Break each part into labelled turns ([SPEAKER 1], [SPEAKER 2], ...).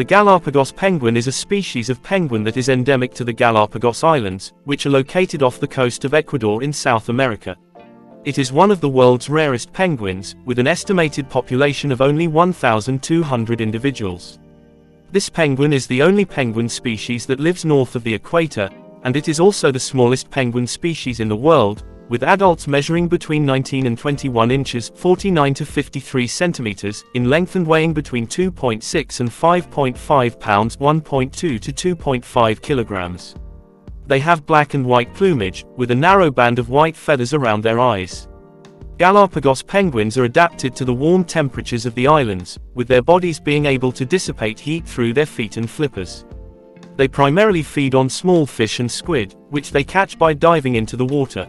[SPEAKER 1] The Galapagos penguin is a species of penguin that is endemic to the Galapagos Islands, which are located off the coast of Ecuador in South America. It is one of the world's rarest penguins, with an estimated population of only 1,200 individuals. This penguin is the only penguin species that lives north of the equator, and it is also the smallest penguin species in the world, with adults measuring between 19 and 21 inches 49 to 53 centimeters in length and weighing between 2.6 and 5.5 pounds 1.2 to 2.5 kilograms. They have black and white plumage, with a narrow band of white feathers around their eyes. Galapagos penguins are adapted to the warm temperatures of the islands, with their bodies being able to dissipate heat through their feet and flippers. They primarily feed on small fish and squid, which they catch by diving into the water.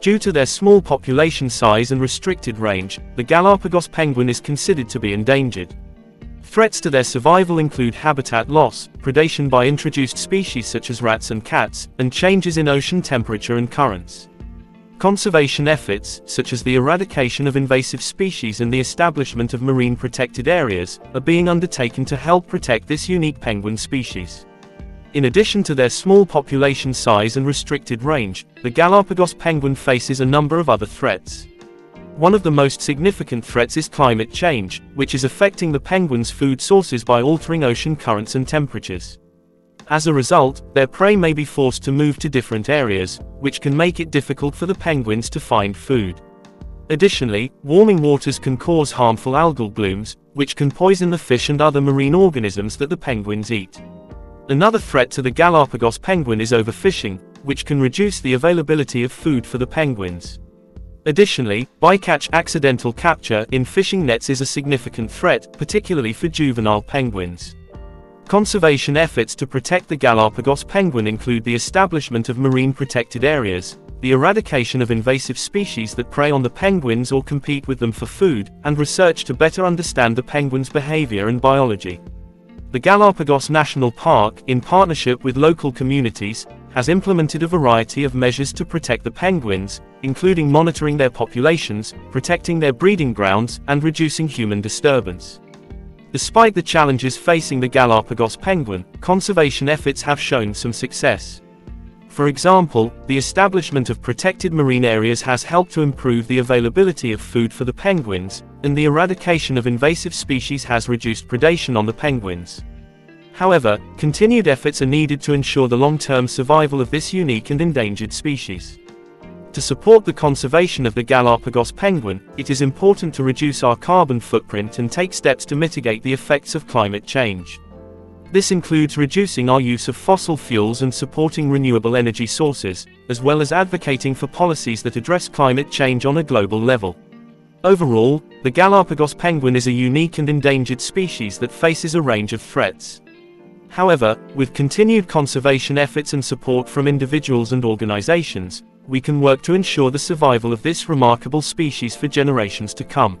[SPEAKER 1] Due to their small population size and restricted range, the Galapagos penguin is considered to be endangered. Threats to their survival include habitat loss, predation by introduced species such as rats and cats, and changes in ocean temperature and currents. Conservation efforts, such as the eradication of invasive species and the establishment of marine protected areas, are being undertaken to help protect this unique penguin species. In addition to their small population size and restricted range, the Galapagos penguin faces a number of other threats. One of the most significant threats is climate change, which is affecting the penguins' food sources by altering ocean currents and temperatures. As a result, their prey may be forced to move to different areas, which can make it difficult for the penguins to find food. Additionally, warming waters can cause harmful algal blooms, which can poison the fish and other marine organisms that the penguins eat. Another threat to the Galapagos penguin is overfishing, which can reduce the availability of food for the penguins. Additionally, bycatch accidental capture in fishing nets is a significant threat, particularly for juvenile penguins. Conservation efforts to protect the Galapagos penguin include the establishment of marine protected areas, the eradication of invasive species that prey on the penguins or compete with them for food, and research to better understand the penguin's behavior and biology. The Galapagos National Park, in partnership with local communities, has implemented a variety of measures to protect the penguins, including monitoring their populations, protecting their breeding grounds, and reducing human disturbance. Despite the challenges facing the Galapagos penguin, conservation efforts have shown some success. For example, the establishment of protected marine areas has helped to improve the availability of food for the penguins, and the eradication of invasive species has reduced predation on the penguins. However, continued efforts are needed to ensure the long-term survival of this unique and endangered species. To support the conservation of the Galapagos penguin, it is important to reduce our carbon footprint and take steps to mitigate the effects of climate change. This includes reducing our use of fossil fuels and supporting renewable energy sources, as well as advocating for policies that address climate change on a global level. Overall, the Galapagos penguin is a unique and endangered species that faces a range of threats. However, with continued conservation efforts and support from individuals and organizations, we can work to ensure the survival of this remarkable species for generations to come.